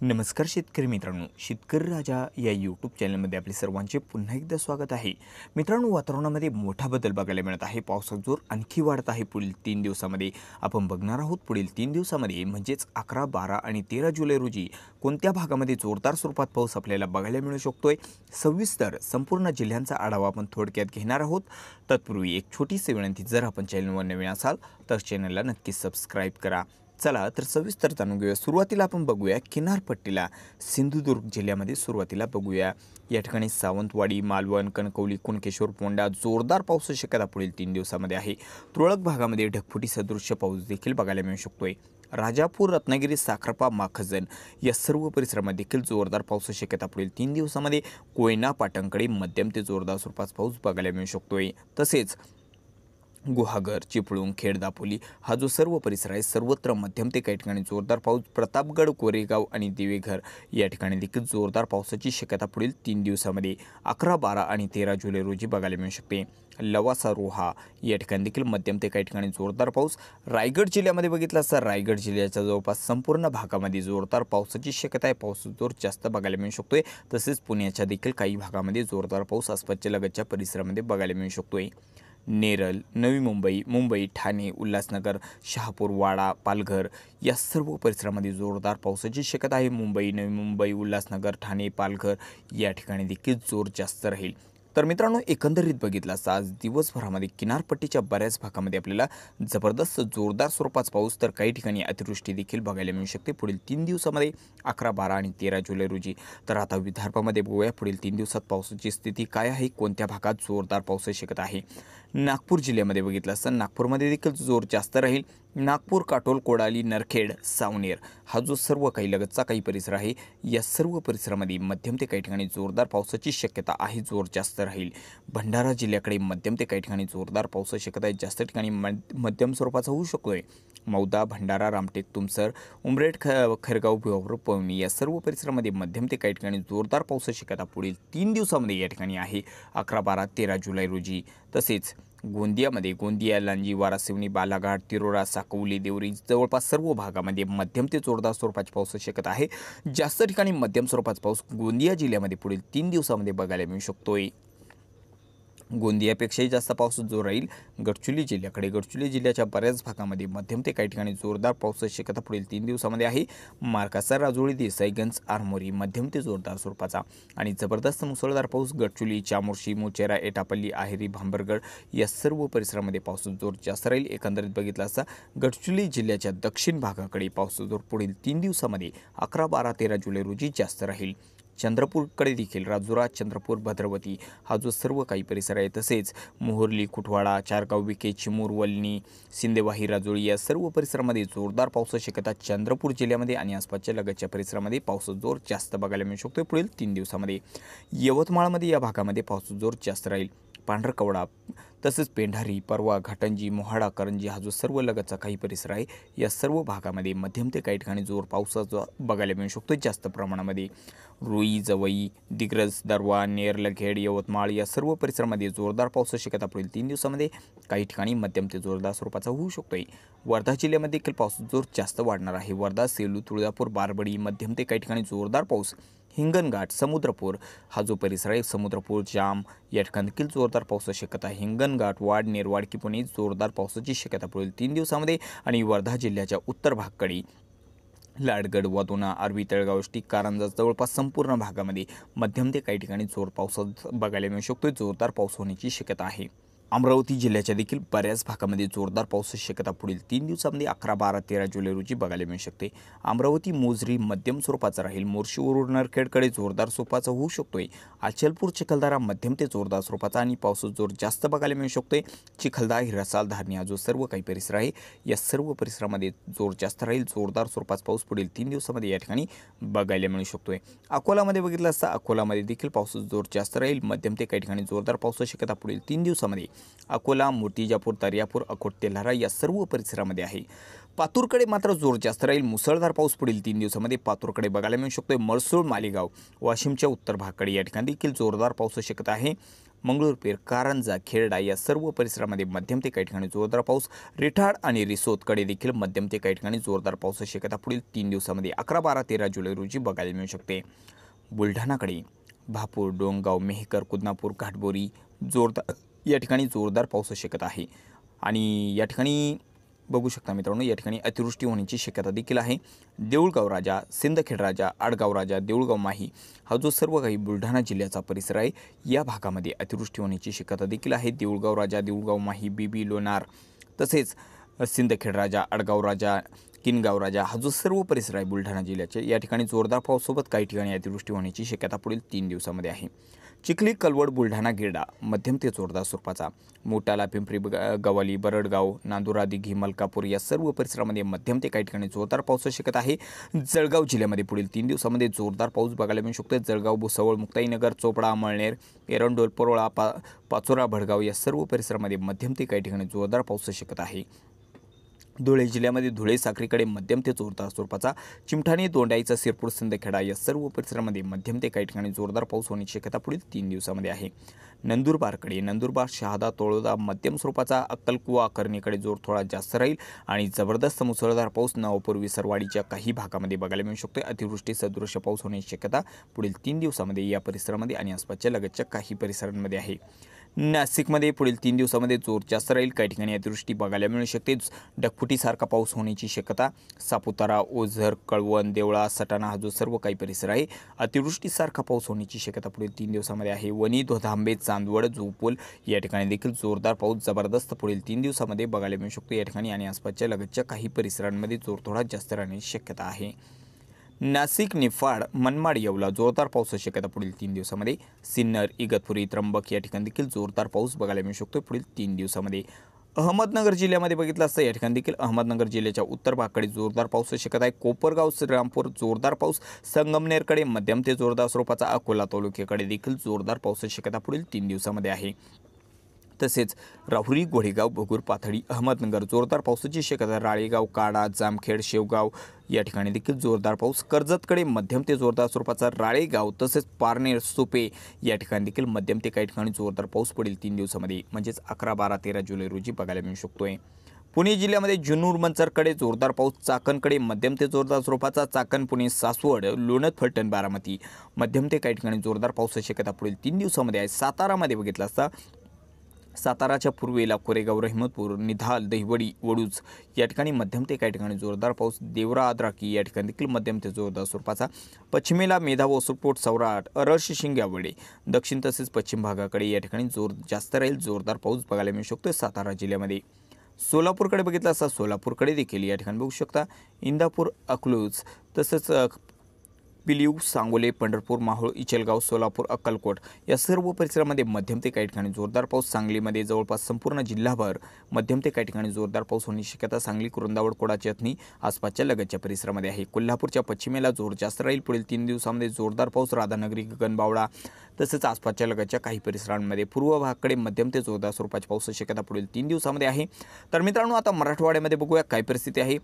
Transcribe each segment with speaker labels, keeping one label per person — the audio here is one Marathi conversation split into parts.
Speaker 1: नमस्कार शेतकरी मित्रांनो शेतकरी राजा या यूट्यूब चॅनलमध्ये आपले सर्वांचे पुन्हा एकदा स्वागत आहे. मित्रांनो वातावरणामध्ये मोठा बदल बघायला मिळत आहे. पावसाचा जोर आणखी वाढत आहे पुढील तीन दिवसामध्ये. आपण बघणार आहोत पुढील तीन दिवसामध्ये म्हणजेच अकरा बारा आणि तेरा जुलै रोजी कोणत्या भागामध्ये जोरदार स्वरूपात पाऊस आपल्याला बघायला मिळू शकतोय? सविस्तर संपूर्ण जिल्ह्यांचा आढावा आपण थोडक्यात घेणार आहोत. तत्पूर्वी एक छोटीशी विनंती जर आपण चॅनलवर नवीन असाल तर चॅनलला नक्की सबस्क्राईब करा. चला तर सविस्तर जाणून घेऊया. सुरुवातीला आपण बघूया किनारपट्टीला सिंधुदुर्ग जिल्ह्यामध्ये सुरुवातीला बघूया. या ठिकाणी सावंतवाडी मालवण कणकवली कुणकेश्वर पोंडा जोरदार पावसाची शक्यता पुढील तीन दिवसामध्ये आहे. तुरळक भागामध्ये ढगफुटी सदृश्य पाऊस देखील बघायला मिळू शकतोय. राजापूर रत्नागिरी साखरपा माखजन या सर्व परिसरामध्ये देखील जोरदार पावसाची शक्यता पुढील तीन दिवसामध्ये. कोयना पाटणकडे मध्यम ते जोरदार स्वरूपात पाऊस बघायला मिळू शकतोय. तसेच गुहागर चिपळूण खेड दापोली हा जो सर्व परिसर आहे सर्वत्र मध्यम ते काही ठिकाणी जोरदार पाऊस. प्रतापगड कोरेगाव आणि दिवेघर या ठिकाणी देखील जोरदार पावसाची शक्यता पुढील तीन दिवसामध्ये अकरा बारा आणि तेरा जुलै रोजी बघायला मिळू शकते. लवासा रोहा या ठिकाणी देखील मध्यम ते काही ठिकाणी जोरदार पाऊस. रायगड जिल्ह्यामध्ये बघितला असता रायगड जिल्ह्याच्या जवळपास संपूर्ण भागामध्ये जोरदार पावसाची शक्यता आहे. पाऊस जोर जास्त बघायला मिळू शकतोय. तसेच पुण्याच्या देखील काही भागामध्ये जोरदार पाऊस आसपासच्या लगतच्या परिसरामध्ये बघायला मिळू शकतोय. नेरल नवी मुंबई मुंबई ठाणे उल्हासनगर शहापूर वाडा पालघर या सर्व परिसरामध्ये जोरदार पावसाची शक्यता आहे. मुंबई नवी मुंबई उल्हासनगर ठाणे पालघर या ठिकाणी देखील जोर जास्त राहील. तर मित्रांनो एकंदरीत बघितलं असता आज दिवसभरामध्ये किनारपट्टीच्या बऱ्याच भागामध्ये आपल्याला जबरदस्त जोरदार स्वरूपाचा पाऊस तर काही ठिकाणी अतिवृष्टी देखील बघायला मिळू शकते. पुढील तीन दिवसामध्ये अकरा बारा आणि तेरा जुलै रोजी. तर आता विदर्भामध्ये बघूया पुढील तीन दिवसात पावसाची स्थिती काय आहे? कोणत्या भागात जोरदार पाऊस शकत आहे? नागपूर जिल्ह्यामध्ये बघितलं असता नागपूरमध्ये देखील जोर जास्त राहील. नागपूर काटोल कोडाली नरखेड सावनेर हा जो सर्व काही लगतचा काही परिसर आहे या सर्व परिसरामध्ये मध्यम ते काही ठिकाणी जोरदार पावसाची शक्यता आहे जोर जास्त राहील. भंडारा जिल्ह्याकडे मध्यम ते काही ठिकाणी जोरदार पावसाची शक्यता आहे जास्त ठिकाणी मध्यम स्वरूपाचा होऊ शकतो आहे मौदा भंडारा रामटेक तुमसर उमरेड ख खरगाव भिवापूर पवनी या सर्व परिसरामध्ये मध्यम ते काही ठिकाणी जोरदार पावसाची शक्यता पुढील तीन दिवसामध्ये या ठिकाणी आहे. अकरा बारा तेरा जुलै रोजी. तसेच गोंदियामध्ये गोंदिया लांजी वारासिवनी बालाघाट तिरोडा साकवली देवरी जवळपास सर्व भागामध्ये मध्यम ते जोरदार स्वरूपाची पाऊस शकत आहे. जास्त ठिकाणी मध्यम स्वरूपाचा पाऊस गोंदिया जिल्ह्यामध्ये पुढील तीन दिवसामध्ये बघायला मिळू शकतोय. गोंदियापेक्षाही जास्त पाऊस जोर राहील गडचिरोली जिल्ह्याकडे. गडचिरोली जिल्ह्याच्या बऱ्याच भागामध्ये मध्यम ते काही ठिकाणी जोरदार पावसाची शक्यता पुढील तीन दिवसामध्ये आहे. मार्कासा राजोळी देसाईगंज आरमोरी मध्यम ते जोरदार स्वरूपाचा आणि जबरदस्त मुसळधार पाऊस गडचुली चामोर्शी मोचेरा एटापल्ली आहेरी भांबरगड या सर्व परिसरामध्ये पाऊस जोर जास्त राहील. एकंदरीत बघितला असता गडचिरोली जिल्ह्याच्या दक्षिण भागाकडे पाऊस जोर पुढील तीन दिवसामध्ये अकरा बारा तेरा जुलै रोजी जास्त राहील. चंद्रपूरकडे देखील राजुरा चंद्रपूर भद्रवती हा जो सर्व काही परिसर आहे तसेच मोहर्ली कुठवाडा चारगाव विखे चिमूर वलनी सिंदेवाही राजुळी या सर्व परिसरामध्ये जोरदार पावसाची शक्यता चंद्रपूर जिल्ह्यामध्ये आणि आसपासच्या लगतच्या परिसरामध्ये पावसाचा जोर जास्त बघायला मिळू शकतो पुढील तीन दिवसामध्ये. यवतमाळमध्ये या भागामध्ये पावसाचा जोर जास्त राहील. पांढरकवडा तसंच पेंढारी परवा घाटंजी मोहाडा करंजी हा जो सर्व लगतचा काही परिसर आहे या सर्व भागामध्ये मध्यम ते काही ठिकाणी जोर पावसाचा बघायला मिळू शकतो जास्त प्रमाणामध्ये. रुई जवई दिग्रज दरवा नेरलखेड यवतमाळ या सर्व परिसरामध्ये जोरदार पावसाची शक्यता पुढील तीन दिवसामध्ये काही ठिकाणी मध्यम ते जोरदार स्वरूपाचा होऊ शकतोय. वर्धा जिल्ह्यामध्ये देखील पाऊस जोर जास्त वाढणार आहे. वर्धा सेलू तुळजापूर बारबडी मध्यम ते काही ठिकाणी जोरदार पाऊस हिंगणघाट समुद्रपूर. हा जो परिसर आहे समुद्रपूर जाम या ठिकाणी देखील जोरदार पावसाची शक्यता हिंगणघाट वाड नेरवाड पुणे जोरदार पावसाची शक्यता पुढील तीन दिवसामध्ये आणि वर्धा जिल्ह्याच्या उत्तर भागकडे. लाडगड वादोना आरवी तळगावष्टी कारंजा जवळपास संपूर्ण भागामध्ये मध्यम ते काही ठिकाणी जोर पावसात बघायला मिळू शकतो जोरदार पाऊस होण्याची शक्यता आहे. अमरावती जिल्ह्याच्या देखील बऱ्याच भागामध्ये जोरदार पावसाची शक्यता पुढील तीन दिवसामध्ये अकरा बारा तेरा जुलै रोजी बघायला मिळू शकते. अमरावती मोजरी मध्यम स्वरूपाचा राहील. मोर्शीवरून नरखेडकडे जोरदार स्वरूपाचा होऊ शकतोय. अचलपूर चिखलदारा मध्यम ते जोरदार स्वरूपाचा आणि पावसाचा जोर जास्त बघायला मिळू शकतोय. चिखलदार हिरासाल धारणी हा जो सर्व काही परिसर आहे या सर्व परिसरामध्ये जोर जास्त राहील. जोरदार स्वरूपाचा पाऊस पुढील तीन दिवसामध्ये या ठिकाणी बघायला मिळू शकतोय. अकोलामध्ये बघितलं असता अकोलामध्ये देखील पावसाचा जोर जास्त राहील. मध्यम ते काही ठिकाणी जोरदार पावसाची शक्यता पुढील तीन दिवसामध्ये. अकोला मूर्तिजापूर दर्यापूर अकोट तेल्हारा या सर्व परिसरामध्ये आहे. पातूरकडे मात्र जोर जास्त राहील. मुसळधार पाऊस पुढील तीन दिवसामध्ये पातूरकडे बघायला मिळू शकतोय. मळसूळ मालेगाव वाशिमच्या उत्तर भागाकडे या ठिकाणी देखील जोरदार पाऊस शकत आहे. मंगळूरपीर कारंजा खेरडा या सर्व परिसरामध्ये मध्यम ते काही ठिकाणी जोरदार पाऊस. रिठाड आणि रिसोदकडे देखील मध्यम ते काही ठिकाणी जोरदार पावसाची शक्यता पुढील तीन दिवसामध्ये अकरा बारा तेरा जुलै रोजी बघायला मिळू शकते. बुलढाणाकडे भापूर डोंगगाव मेहकर कुदनापूर घाटबोरी जोरदार या ठिकाणी जोरदार पाऊस शकत आहे. आणि या ठिकाणी बघू शकता मित्रांनो या ठिकाणी अतिवृष्टी होण्याची शक्यता देखील आहे. देऊळगाव राजा सिंदखेड राजा आडगाव राजा देऊळगाव माही हा जो सर्व काही बुलढाणा जिल्ह्याचा परिसर आहे या भागामध्ये अतिवृष्टी होण्याची शक्यता देखील आहे. देऊळगाव राजा देऊळगाव माही बीबी लोणार तसेच सिंदखेड राजा आडगाव राजा किनगाव राजा हा जो सर्व परिसर आहे बुलढाणा जिल्ह्याचे या ठिकाणी जोरदार पावसासोबत काही ठिकाणी अतिवृष्टी होण्याची शक्यता पुढील तीन दिवसामध्ये आहे. चिखली कलवड बुलढाणा गिरडा मध्यम ते जोरदार स्वरूपाचा. मोटाला पिंपरी गवाली बरडगाव नांदुरा दिघी मलकापूर या सर्व परिसरामध्ये मध्यम ते काही ठिकाणी जोरदार पावसाची शक्यता आहे. जळगाव जिल्ह्यामध्ये पुढील तीन दिवसामध्ये जोरदार पाऊस बघायला मिळू शकतो जळगाव भुसावळ मुक्ताईनगर चोपडा मळनेर एरंडोल परोळा पा पाचोरा भडगाव या सर्व परिसरामध्ये मध्यम ते काही ठिकाणी जोरदार पावसाची शक्यता आहे. धुळे जिल्ह्यामध्ये धुळे साखरीकडे मध्यम ते जोरदार स्वरूपाचा चिमठाणे दोंडाईचा सिरपूर सिंदखेडा या सर्व परिसरामध्ये मध्यम ते काही ठिकाणी जोरदार पाऊस होण्याची शक्यता पुढील तीन दिवसामध्ये आहे. नंदुरबारकडे नंदुरबार शहादा तोळोदा मध्यम स्वरूपाचा अक्कलकुवा करणीकडे जोर थोडा जास्त राहील आणि जबरदस्त मुसळधार पाऊस नवपूर विसरवाडीच्या काही भागामध्ये बघायला मिळू शकतो अतिवृष्टी सदृश्य पाऊस होण्याची शक्यता पुढील तीन दिवसामध्ये या परिसरामध्ये आणि आसपासच्या लगतच्या काही परिसरांमध्ये आहे. नाशिकमध्ये पुढील तीन दिवसामध्ये जोर जास्त राहील. काही ठिकाणी अतिवृष्टी बघायला मिळू शकते. फुटीसारखा पाऊस होण्याची शक्यता सापुतारा ओझर कळवण देवळा सटाणा हा जो सर्व काही परिसर आहे अतिवृष्टीसारखा पाऊस होण्याची शक्यता पुढील तीन दिवसामध्ये आहे. वणी धोधांबे चांदवड झोपूल या ठिकाणी देखील जोरदार पाऊस जबरदस्त पुढील तीन दिवसामध्ये बघायला मिळू शकतो. या ठिकाणी आणि आसपासच्या लगतच्या काही परिसरांमध्ये जोर थोडा जास्त राहण्याची शक्यता आहे. नाशिक निफाड मनमाड येवला जोरदार पावसाची शक्यता पुढील तीन दिवसामध्ये. सिन्नर इगतपुरी त्र्यंबक या ठिकाणी देखील जोरदार पाऊस बघायला मिळू शकतो पुढील तीन दिवसामध्ये. अहमदनगर जिल्ह्यामध्ये बघितलं असतं या ठिकाणी देखील अहमदनगर जिल्ह्याच्या उत्तर भागाकडे जोरदार पाऊस शक्यता आहे. कोपरगाव श्रीरामपूर जोरदार पाऊस संगमनेरकडे मध्यम ते जोरदार स्वरूपाचा अकोला तालुक्याकडे देखील जोरदार पावसाची शक्यता पुढील तीन दिवसामध्ये आहे. तसेच राहुरी घोडेगाव भोगूर पाथडी अहमदनगर जोरदार पावसाची शक्यता राळेगाव काडा जामखेड शेवगाव या ठिकाणी देखील जोरदार पाऊस. कर्जतकडे मध्यम ते जोरदार स्वरूपाचा राळेगाव तसेच पारनेर सोपे या ठिकाणी देखील मध्यम ते काही ठिकाणी जोरदार पाऊस पडेल तीन दिवसामध्ये. म्हणजेच अकरा बारा तेरा जुलै रोजी बघायला मिळू शकतोय. पुणे जिल्ह्यामध्ये जुनूर मंचरकडे जोरदार पाऊस चाकणकडे मध्यम ते जोरदार स्वरूपाचा चाकण पुणे सासवड लोणत फलटण बारामती. मध्यम ते काही ठिकाणी जोरदार पावसाची शक्यता पुढील तीन दिवसामध्ये. आहे सातारामध्ये बघितलं असता साताराच्या पूर्वेला कोरेगाव रहिमतपूर निधाल दहिवडी वडूज या ठिकाणी मध्यम ते काही ठिकाणी जोरदार पाऊस देवरा आद्राकी या ठिकाणी देखील मध्यम ते जोरदार स्वरूपाचा. पश्चिमेला मेधा वसुरपोट सौराट अरश शिंग्यावडे दक्षिण तसेच पश्चिम भागाकडे या ठिकाणी जोर जास्त राहील जोरदार पाऊस बघायला मिळू शकतो सातारा जिल्ह्यामध्ये. सोलापूरकडे बघितलं असता सोलापूरकडे देखील या ठिकाणी बघू शकता. इंदापूर अकलूज तसंच पिलीव सांगोले पंढरपूर माहूळ इचलगाव सोलापूर अक्कलकोट या सर्व परिसरामध्ये मध्यम ते काही ठिकाणी जोरदार पाऊस सांगलीमध्ये जवळपास संपूर्ण जिल्हाभर मध्यम ते काही ठिकाणी जोरदार पाऊस होण्याची शक्यता सांगली कुरुंदावड कोडा चथनी आसपासच्या लगतच्या परिसरामध्ये आहे. कोल्हापूरच्या पश्चिमेला जोर जास्त राहील. पुढील तीन दिवसामध्ये जोरदार पाऊस राधानगरी गगनबावडा तसेच आसपासच्या लगतच्या काही परिसरांमध्ये पूर्व भागाकडे मध्यम ते जोरदार स्वरूपाची पावसाची शक्यता पुढील तीन दिवसामध्ये आहे. तर मित्रांनो आता मराठवाड्यामध्ये बघूया काय परिस्थिती आहे.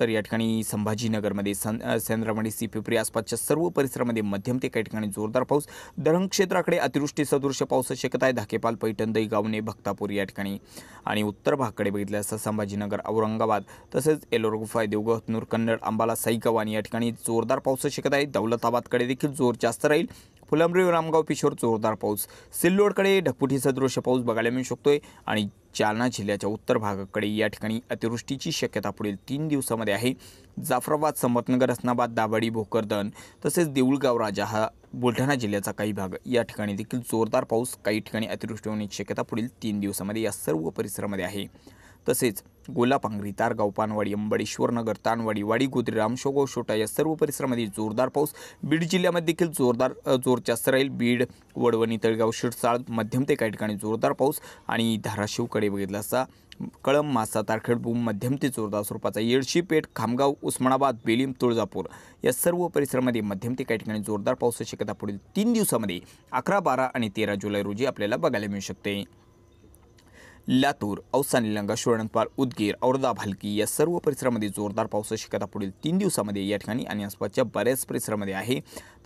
Speaker 1: तर या ठिकाणी संभाजीनगरमध्ये सन सेंद्रामणी सी पिपरी आसपासच्या सर्व परिसरामध्ये मध्यम ते काही ठिकाणी जोरदार पाऊस. धरण क्षेत्राकडे अतिवृष्टी सदृश पावसाची शक्यता आहे. धाकेपाल पैठण दही गावणे भक्तापूर या ठिकाणी आणि उत्तर भागाकडे बघितलं असता संभाजीनगर औरंगाबाद तसेच एलोर गुफा देवगह कन्नड अंबाला साईगाव आणि या ठिकाणी जोरदार पावसाची शक्यता आहे. दौलताबादकडे देखील जोर जास्त राहील. फुलंब्री रामगाव पिशोर जोरदार पाऊस. सिल्लोडकडे ढकपुटी सदृश पाऊस बघायला मिळू शकतोय आणि जालना जिल्ह्याच्या उत्तर भागाकडे या ठिकाणी अतिवृष्टीची शक्यता पुढील तीन दिवसामध्ये आहे. जाफराबाद संमतनगर हसनाबाद दाभाडी भोकरदन तसेच देऊळगाव राजा हा बुलढाणा जिल्ह्याचा काही भाग. या ठिकाणी देखील जोरदार पाऊस काही ठिकाणी अतिवृष्टी होण्याची शक्यता पुढील तीन दिवसामध्ये या सर्व परिसरामध्ये आहे. तसेच गोलापांगरी तारगाव पानवाडी अंबडेश्वर नगर तानवाडी वाडी गोद्री रामशोगाव शोटा या सर्व परिसरामध्ये जोरदार पाऊस. बीड जिल्ह्यामध्ये देखील जोरदार जोरच्या सराईल जास्त राहील बीड वडवणी तळगाव शिरसाळ मध्यम ते काही ठिकाणी जोरदार पाऊस आणि धाराशिवकडे बघितला असता कळंब मासा तारखेड बूम मध्यम ते जोरदार स्वरूपाचा येडशी पेठ खामगाव उस्मानाबाद बेलीम तुळजापूर या सर्व परिसरामध्ये मध्यम ते काही ठिकाणी जोरदार पावसाची शक्यता पुढील तीन दिवसामध्ये अकरा बारा आणि तेरा जुलै रोजी आपल्याला बघायला मिळू शकते. लातूर औसा निलंगा शिवणपाल उदगीर औरदा भालकी या सर्व परिसरामध्ये जोरदार पावसाची शक्यता पुढील तीन दिवसामध्ये या ठिकाणी आणि आसपासच्या बऱ्याच परिसरामध्ये आहे.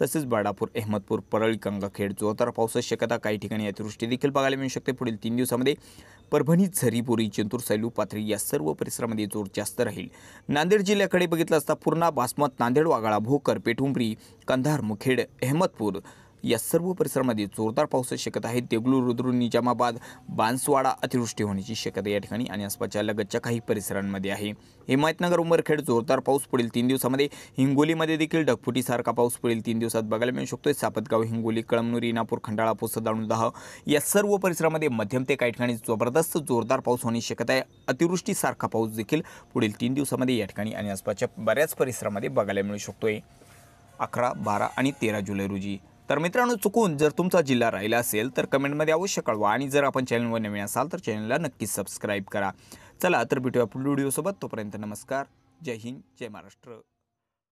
Speaker 1: तसेच बाळापूर अहमदपूर परळी गंगाखेड जोरदार पावसाची शक्यता काही ठिकाणी अतिवृष्टी देखील बघायला मिळू शकते. पुढील तीन दिवसामध्ये परभणी झरीपुरी चेंतूर सैलू पाथरी या सर्व परिसरामध्ये जोर जास्त राहील. नांदेड जिल्ह्याकडे बघितलं असता पूर्णा बासमत नांदेड वागाळा भोकर पेठुंबरी कंधार मुखेड अहमदपूर या सर्व परिसरामध्ये जोरदार पावसाची शक्यता आहे. देगलूर रुद्र निजामाबाद बांसवाडा अतिवृष्टी होण्याची शक्यता या ठिकाणी आणि आसपासच्या लगतच्या काही परिसरांमध्ये आहे. हिमायतनगर उंबरखेड जोरदार पाऊस पुढील तीन दिवसामध्ये. हिंगोलीमध्ये देखील ढगफुटीसारखा पाऊस पुढील तीन दिवसात बघायला मिळू शकतोय. सापतगाव हिंगोली कळमनुरी नापूर खंडाळा पुसद या सर्व परिसरामध्ये मध्यम ते काही ठिकाणी जबरदस्त जोरदार पाऊस होण्याची शक्यता आहे. अतिवृष्टीसारखा पाऊस देखील पुढील तीन दिवसामध्ये या ठिकाणी आणि आसपासच्या बऱ्याच परिसरामध्ये बघायला मिळू शकतोय. अकरा बारा आणि तेरा जुलै रोजी तर मित्रांनो चुकून जर तुमचा जिल्हा राहिला असेल तर कमेंटमध्ये अवश्य कळवा. आणि जर आपण चॅनलवर नवीन असाल तर चॅनलला नक्कीच सबस्क्राईब करा. चला तर भेटूया पुढील व्हिडिओसोबत. तोपर्यंत नमस्कार. जय हिंद जय महाराष्ट्र.